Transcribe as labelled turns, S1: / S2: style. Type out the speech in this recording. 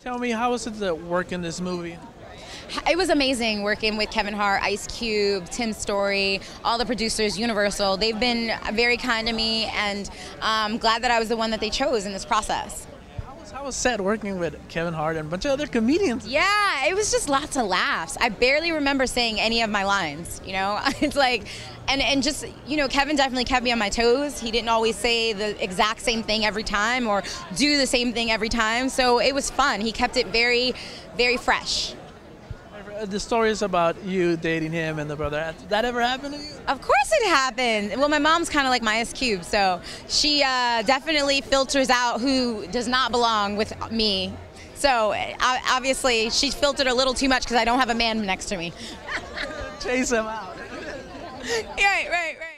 S1: Tell me, how was it to work in this movie?
S2: It was amazing working with Kevin Hart, Ice Cube, Tim Story, all the producers, Universal. They've been very kind to me, and I'm glad that I was the one that they chose in this process.
S1: Was, how was set working with Kevin Hart and a bunch of other comedians?
S2: Yeah, it was just lots of laughs. I barely remember saying any of my lines, you know? It's like, and, and just, you know, Kevin definitely kept me on my toes. He didn't always say the exact same thing every time or do the same thing every time. So it was fun. He kept it very, very fresh.
S1: The story is about you dating him and the brother. Did that ever happen to you?
S2: Of course it happened. Well, my mom's kind of like my Ice Cube, so she uh, definitely filters out who does not belong with me. So uh, obviously she filtered a little too much because I don't have a man next to me.
S1: Chase him out.
S2: right, right, right.